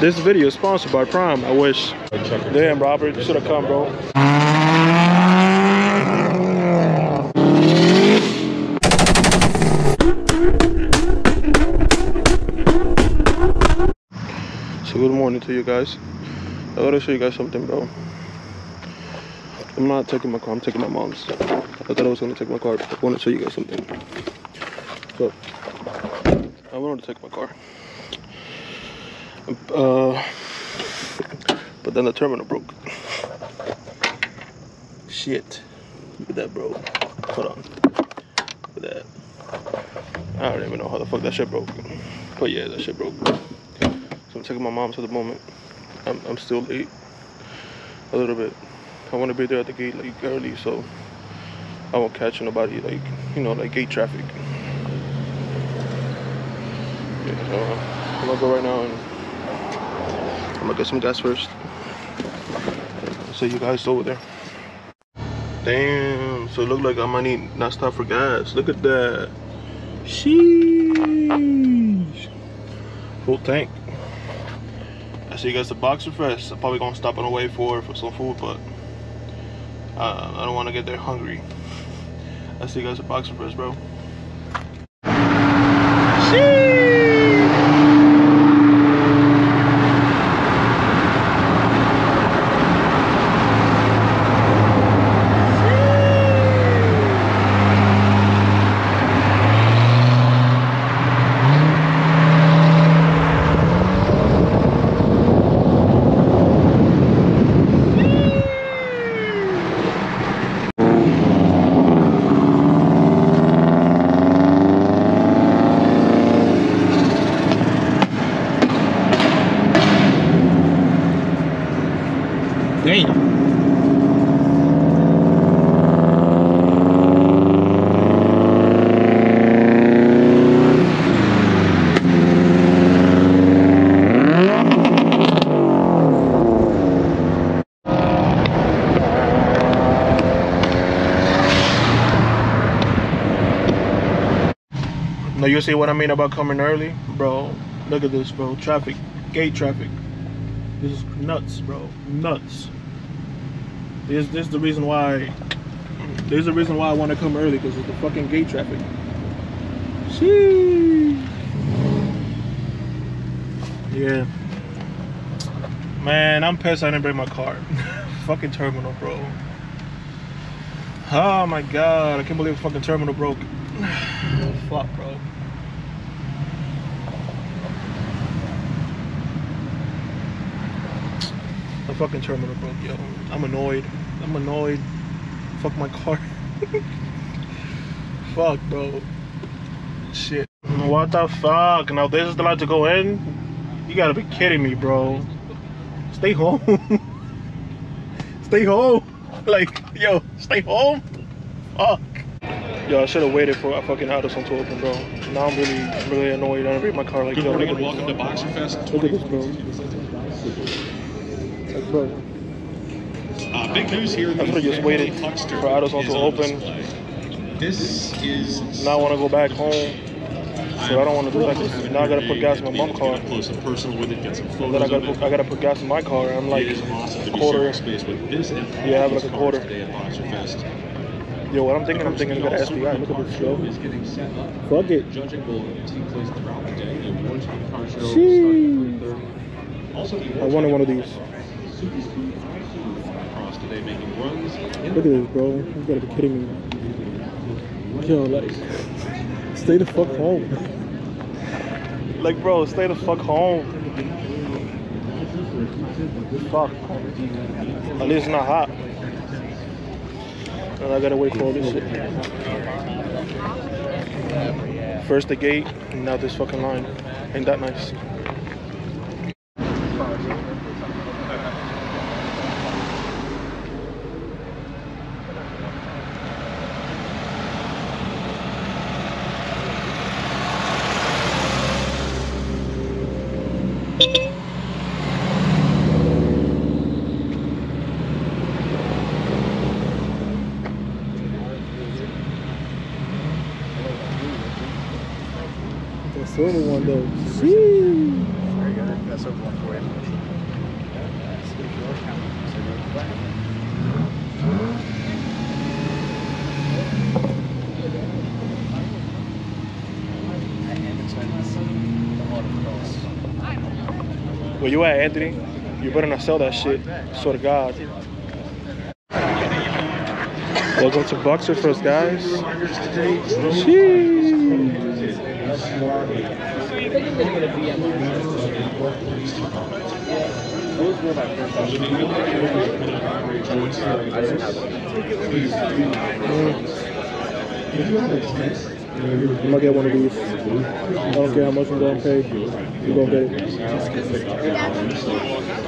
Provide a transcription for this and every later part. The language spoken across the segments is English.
This video is sponsored by Prime. I wish. Damn, Robert, you should have come, bro. So good morning to you guys. I gotta show you guys something, bro. I'm not taking my car. I'm taking my mom's. I thought I was gonna take my car. I want to show you guys something. So I wanted to take my car. Uh, but then the terminal broke. Shit. Look at that, bro. Hold on. Look at that. I don't even know how the fuck that shit broke. But yeah, that shit broke. So I'm taking my mom to the moment. I'm, I'm still late. A little bit. I want to be there at the gate like early so I won't catch nobody like, you know, like gate traffic. Yeah, so I'm gonna go right now and I'm gonna get some gas first. See you guys over there. Damn, so it look like I might need not stop for gas. Look at that. Sheesh. Full tank. I see you guys the Boxer Fest. I'm probably gonna stop on the way for for some food, but uh, I don't want to get there hungry. I see you guys at Boxer Fest, bro. No, you see what I mean about coming early? Bro, look at this, bro. Traffic, gate traffic. This is nuts, bro. Nuts. This, this is the reason why. There's the reason why I want to come early because of the fucking gate traffic. Sheesh. Yeah. Man, I'm pissed I didn't bring my car. fucking terminal, bro. Oh my god, I can't believe the fucking terminal broke. Fuck, bro. The fucking terminal broke, yo. I'm annoyed. I'm annoyed. Fuck my car. fuck, bro. Shit. What the fuck? Now this is the line to go in? You gotta be kidding me, bro. Stay home. stay home. Like, yo, stay home. Fuck. Yo, I should have waited for a fucking Addison to open, bro. Now I'm really, really annoyed. I didn't read my car like Good yo. morning and welcome to Boxer Fest this. Look at this, bro. Bro. Uh, big news here. I could have just waited for is to open. This is. Now I want to go back home. So I don't want to do that. Now I gotta put gas in my mom's car. Close and personal with it, get some photos then I gotta put, I gotta put gas in my car. I'm like awesome be quarter. space with this and Yeah, I have like a quarter. today at Boxer Fest. Yo, what I'm thinking, I'm thinking I got an STI. Look at this, yo. is getting set up. Fuck it. Judging will take place throughout the day. The awards car show Sheesh. starting 3:30. Also, I wanted one of these. Super Speed across today making runs. Look at this, bro. You gotta be kidding me. Yo, like, stay the fuck home. like, bro, stay the fuck home. Fuck. At least it's not hot. And I gotta wait for all this shit. First the gate, and now this fucking line. Ain't that nice? The silver one though. Sheesh. That's over one for you. Where you at, Anthony? You better not sell that shit. Swear to God. Welcome to Boxer Fest, guys. Sheesh. I'm gonna get one of these. I don't care how much I'm gonna pay. You're gonna get it.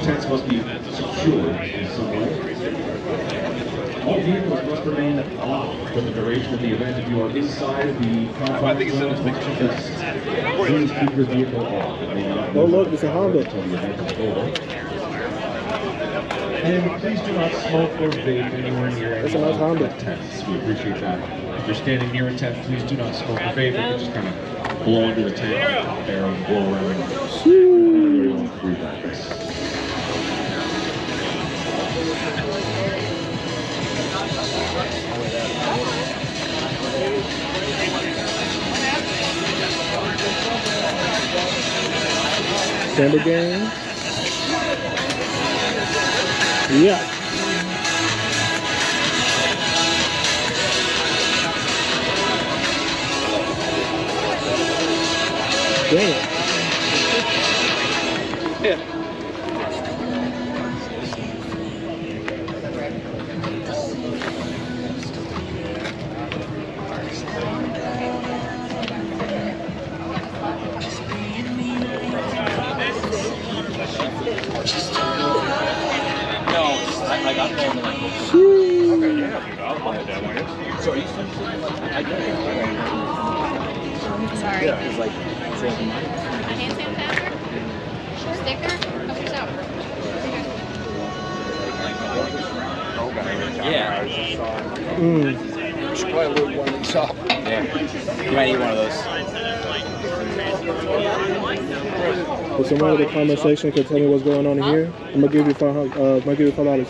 Tents must be secured in some way. All vehicles must remain off for the duration of the event. If you are inside the confines zone, make sure that please keep your vehicle off. Oh, look, it's a Honda. Until the event is over. And please do not smoke or vape anywhere near any That's a nice Honda. the tents. We appreciate that. If you're standing near a tent, please do not smoke or vape. You can just kind of blow into the tent, air, and blow around. Very well breathe like this. Samba game. Yeah. Damn. Sorry. Yeah, it's like a hand sanitizer, sticker, help yourself. Mm. Quite a little one of these off. Yeah. You might need one of those. If someone in the comment section can tell me what's going on here, I'm gonna give you five. Uh, I'm gonna give you five dollars.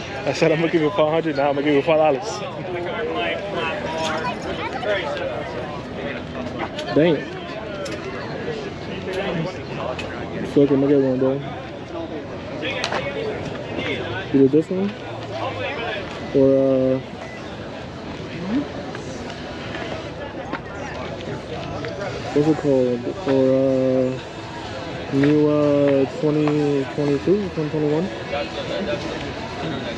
I said I'm gonna give you five hundred. Now I'm gonna give you five dollars. Damn. Fuck, gonna get one, bro. Either this one or uh. What's it called? Or uh, new uh 2022, 2021?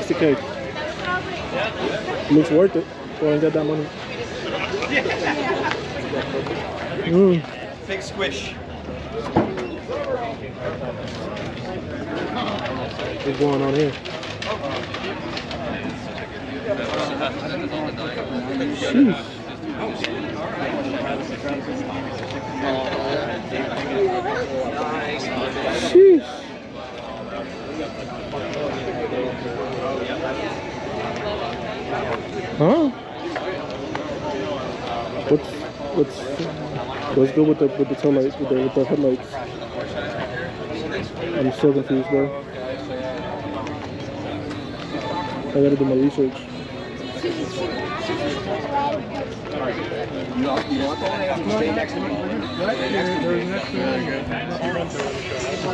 60k. Looks worth it. Go and get that money. Mm. Big squish. What's going on here? Sheesh. Sheesh. Huh? What's what's what's good with the with the tail lights with the with the headlights? I'm so confused, bro. I gotta do my research.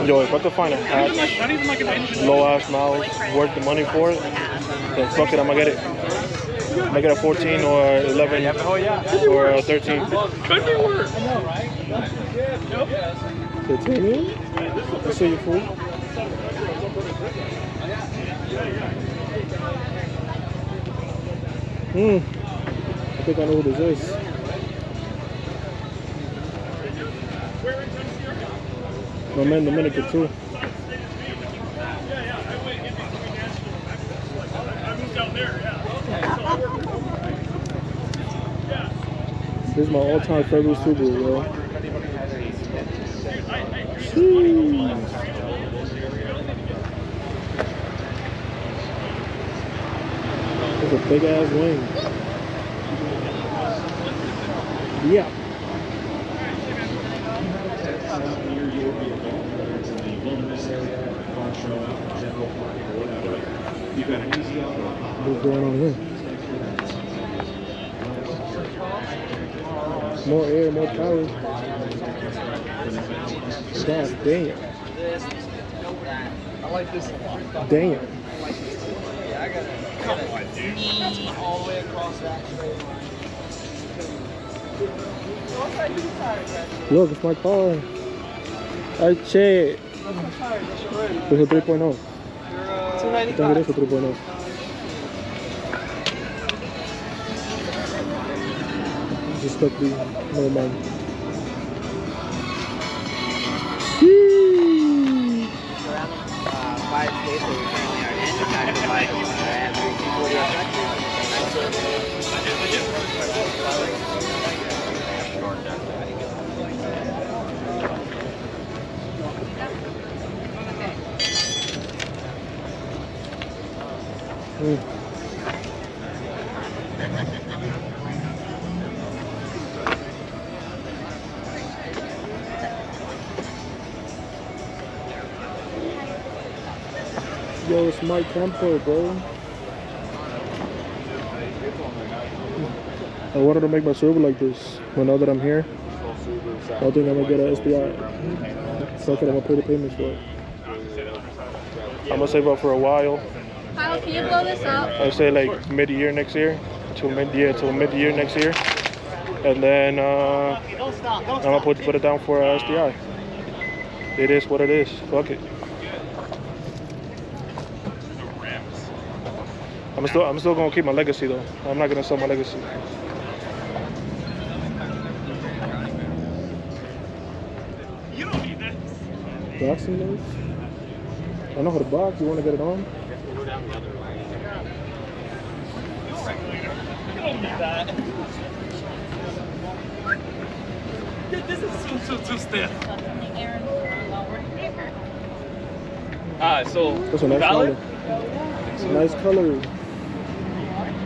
Yo, if I could find a hat, low ass miles, worth the money for it, then fuck it, I'm gonna get it. Gonna get a 14 or 11 or a 13. Could be worse. Titanium? I see you fool. Hmm. I think I know who this is. My man Dominican too. My all-time favorite Subaru, yo. Sheesh. That's a big ass wing. Yeah. Here you'll be involved, More air, more power. God damn. I like this a lot. Damn. All the way across that. Look, it's my car. Ay, che. Es el 3.0. Tengo eso 3.0. Respect me, no man. Sheesh. five states that we currently are in, and Mike Campo, bro. I wanted to make my server like this, but now that I'm here, I think I'm gonna get a STI. So I think I'm gonna pay the payments for it. I'm gonna save up for a while. Kyle, can you blow this up? I say like mid-year next year, till mid-year, till mid-year next year, and then uh, I'm gonna put put it down for a STI. It is what it is. Fuck it. I'm still I'm still gonna keep my legacy though. I'm not gonna sell my legacy. Boxing those? I know how to box. You wanna get it on? Aaron, while we're here. Ah, so That's a nice valid? color. Nice color.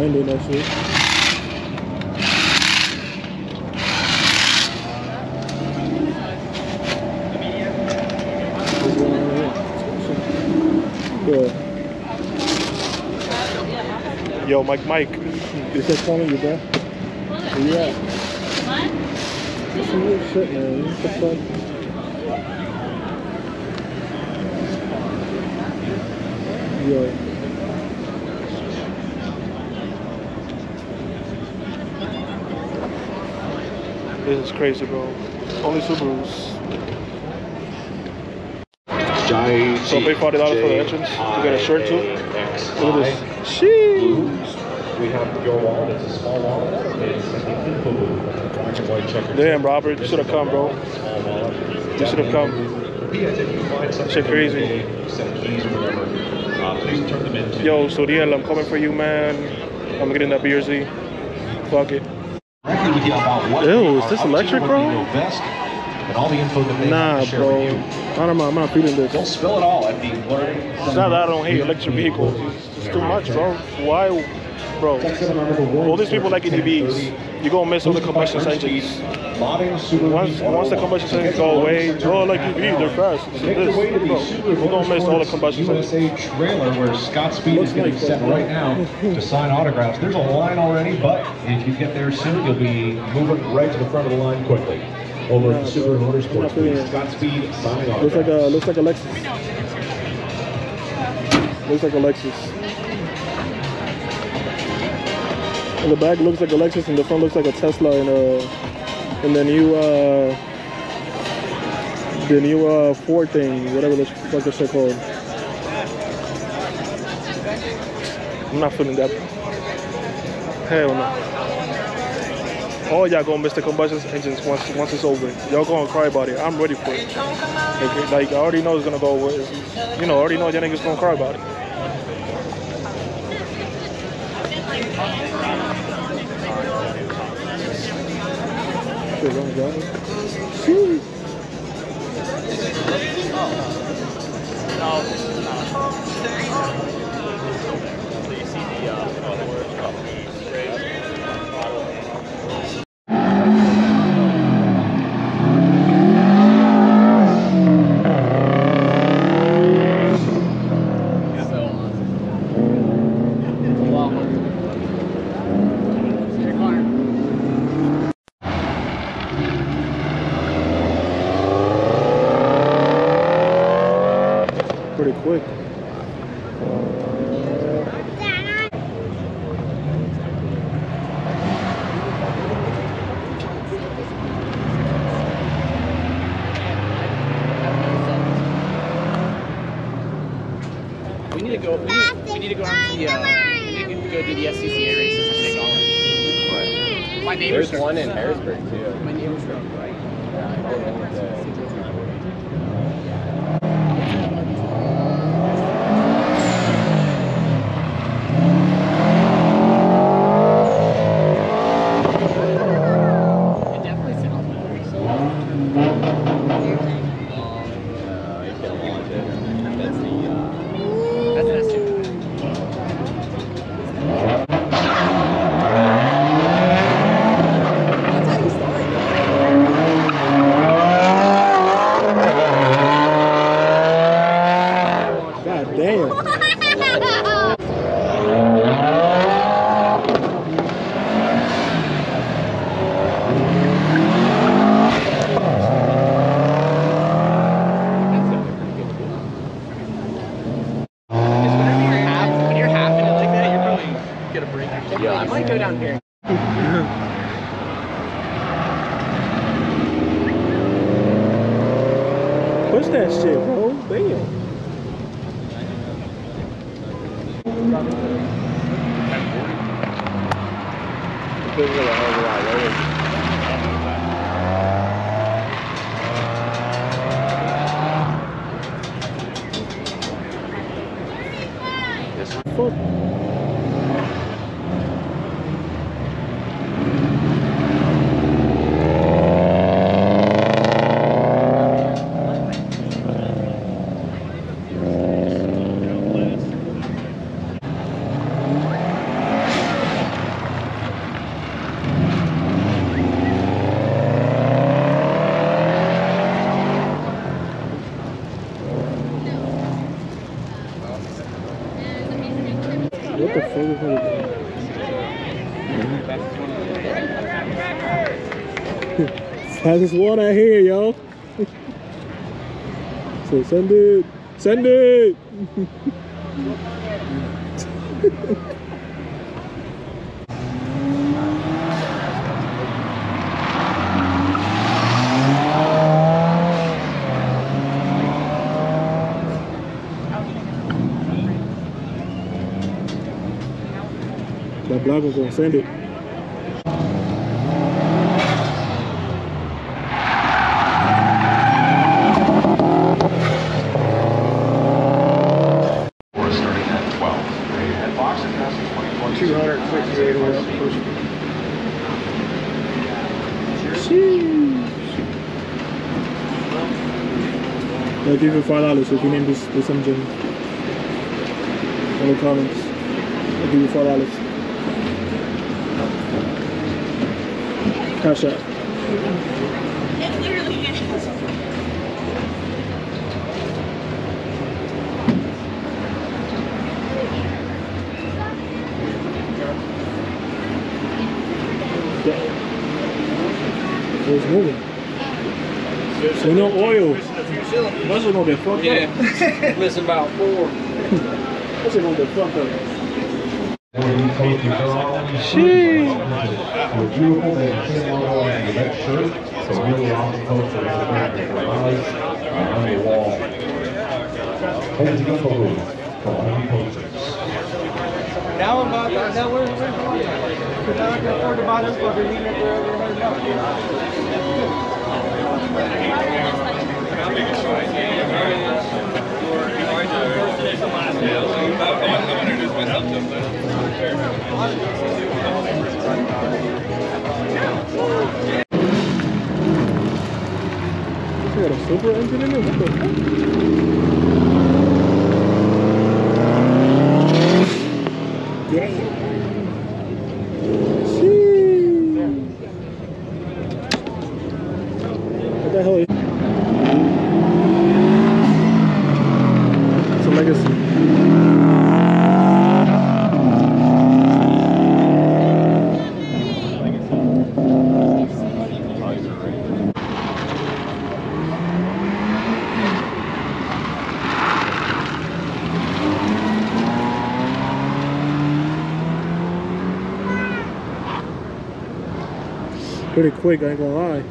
I ain't doing that shit. What's going on here? Yeah. Yo, Mike, Mike. Is that calling you, bro? At? What? Some weird shit, man. What the fuck? Yo. This is crazy, bro. Only Subarus. So I paid forty dollars for the entrance to get a shirt too. Look at this. Sheesh. We have your wallet, it's a small wallet, it's at the info booth, black and white checker. Damn, Robert, you should have come, bro. You should have come. Yes, if you find. Shit crazy. a Set of keys or whatever, please turn them in to. Yo, Suriel, I'm coming for you, man. I'm getting that BRZ. Fuck it. Directly with you about what Ew, is this up to, electric, what bro? they know best, and all the info that they Nah, share bro. with you. I don't know. I'm not feeling this. Don't spill it all at the learn. It's not that I don't hate electric vehicles. It's just too much, bro. Why, bro? Text them number one, All these people like 1030. EVs. You're gonna miss all the combustion engines. Once once the combustion engines go away, oh like EV, they're fast. It's this, your way to the bro. We're gonna miss all the combustion engines. USA trailer where Scott Speed is getting set right now to sign autographs. There's a line already, but if you get there soon, you'll be moving right to the front of the line quickly. Over at the Subaru Motorsports booth, Scott Speed signing Looks like uh, a looks like a Lexus. Looks like a Lexus. In the back looks like a Lexus, and the front looks like a Tesla. In uh, in the new uh, the new uh Ford thing, whatever the fuck this shit called. I'm not feeling that. Hell no. Oh, y'all gonna miss the combustion engines once once it's over. Y'all gonna cry about it. I'm ready for it. Like, like I already know it's gonna go. away. You know, I already know y'all niggas gonna cry about it. Shit, wrong guy. Sheesh. Pretty quick. We need to go. We need, to go to the. Uh, we need to go do the SCCA races in St. Albans. My neighbor's There's one in Harrisburg too. My neighbor's from. It definitely sounds better. That's an SUV. God damn. Whenever you're half, when you're half in it like that, you're probably gonna break your hip. I might go down here. Push that shit, bro. Damn. Fuck. What the fuck is that? Fastest one out here, yo. so send it. Send it. That black one's gonna send it. Starting at 12. At Fox and Gus, 2022. 268 I'll give dollars if you name this this engine. In the comments. I'll give you five dollars. Cash out. It literally is. It was moving. So no oil. Must have gonna get fucked up. Missing about four. Must have gonna get fucked up. Sheesh. We're beautiful, they have the same logo on the red shirt, so really awesome posters around the eyes, on the wall. Head to Gumbo Room for all the posters. Now I'm about to, now we're, we're going. Now I can afford to buy this fucker, they're over a hundred bucks. This got a super engine in it? What the? Pretty quick, I ain't gonna lie.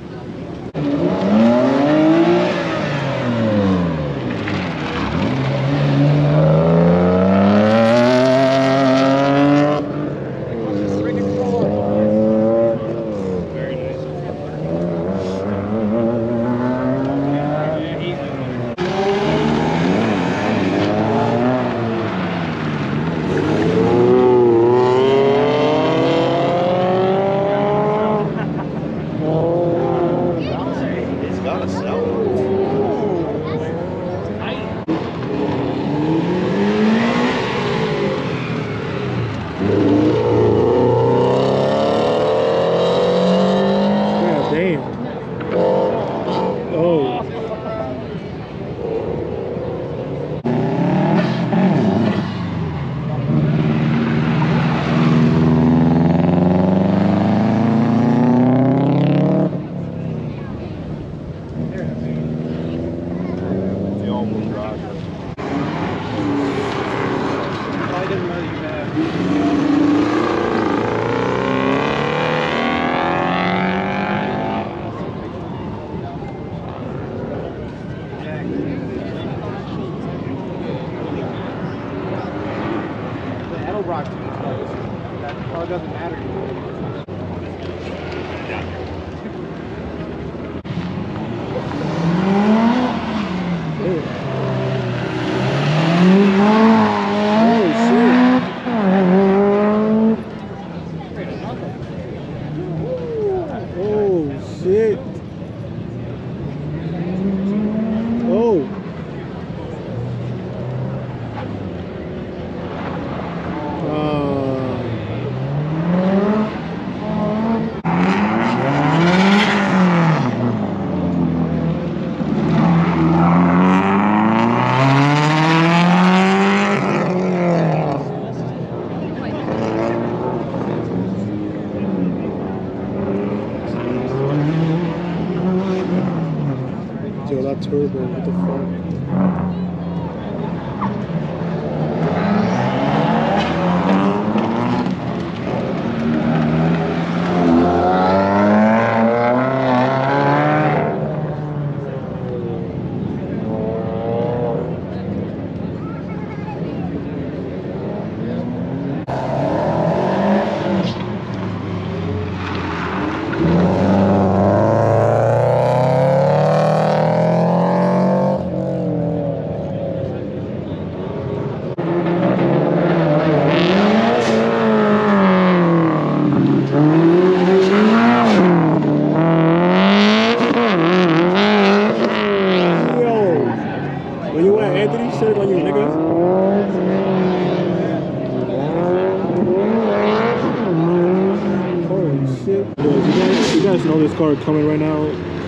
Coming right now.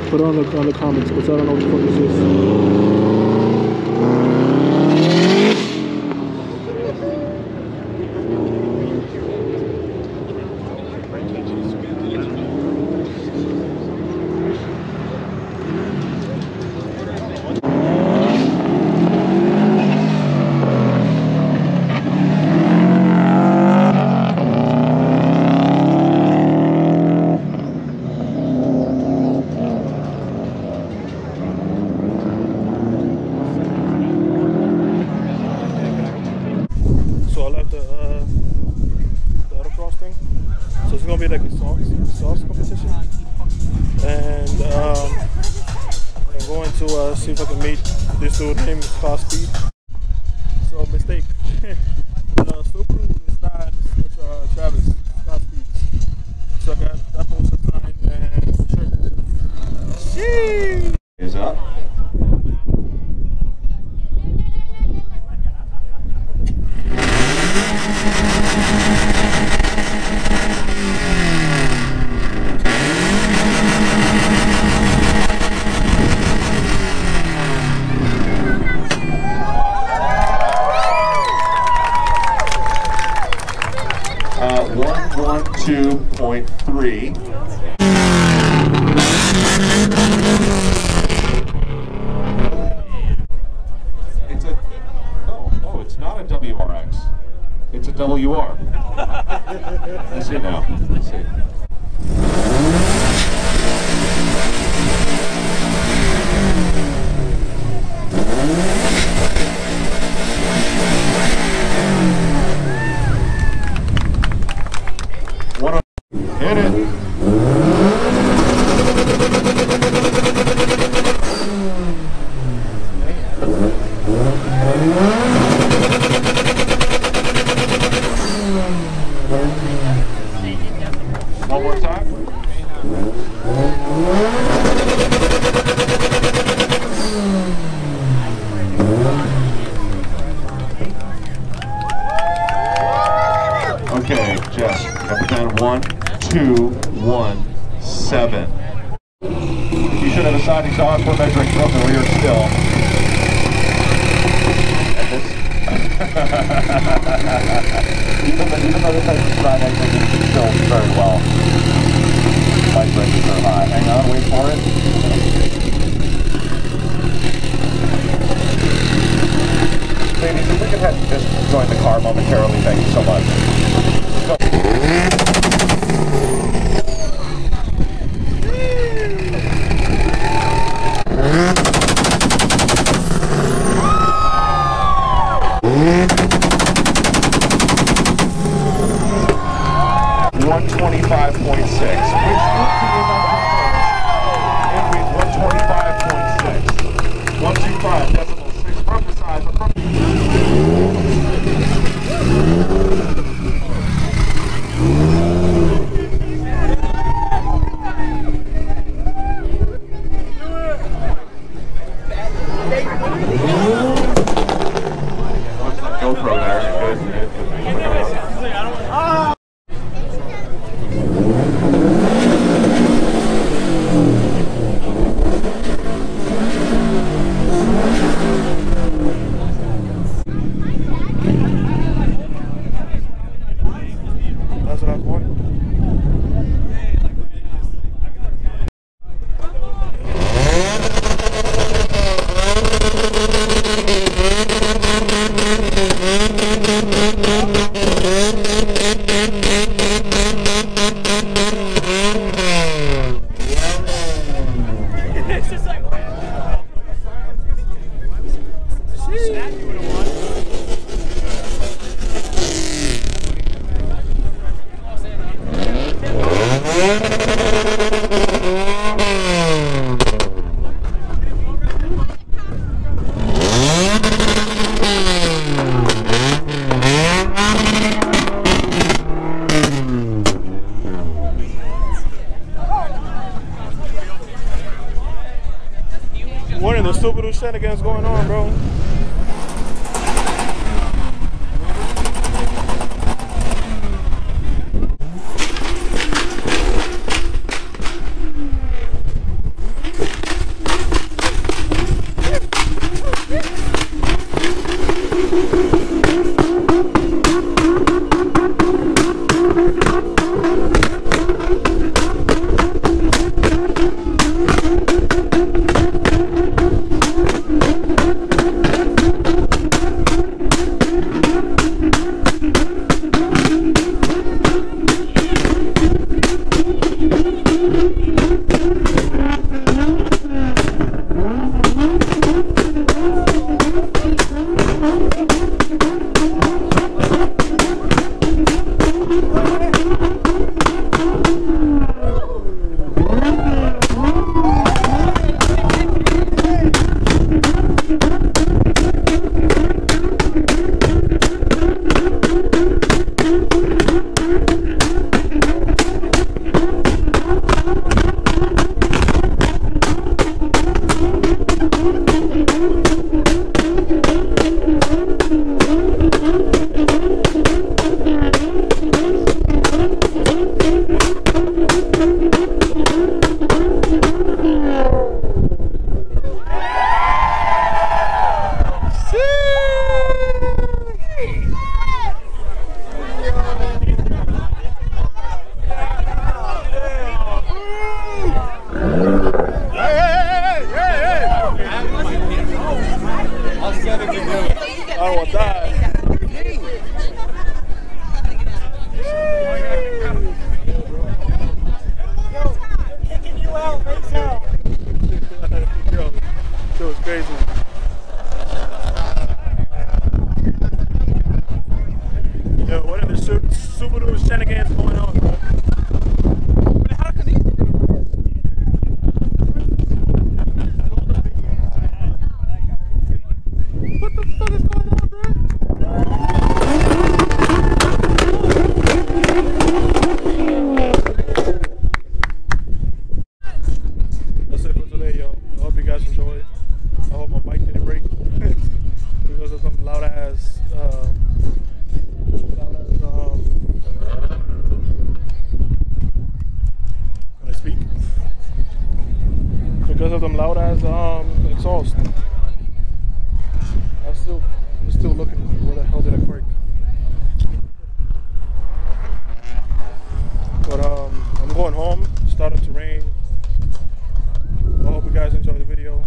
Put it on the on the Point three. It's a oh oh it's not a WRX. It's a WR. See now. Let's see. Jess, number 10, one, two, one, seven. You should have a side exhaust for measuring front and rear still. Even, though, even though this has a side exit, it's still very well. Light brakes are high. Hang on, wait for it. Ladies, if we could have just join the car momentarily, thank you so much. Thank you. In the going on, bro? Gracias. going home. Started to rain. I hope you guys enjoy the video.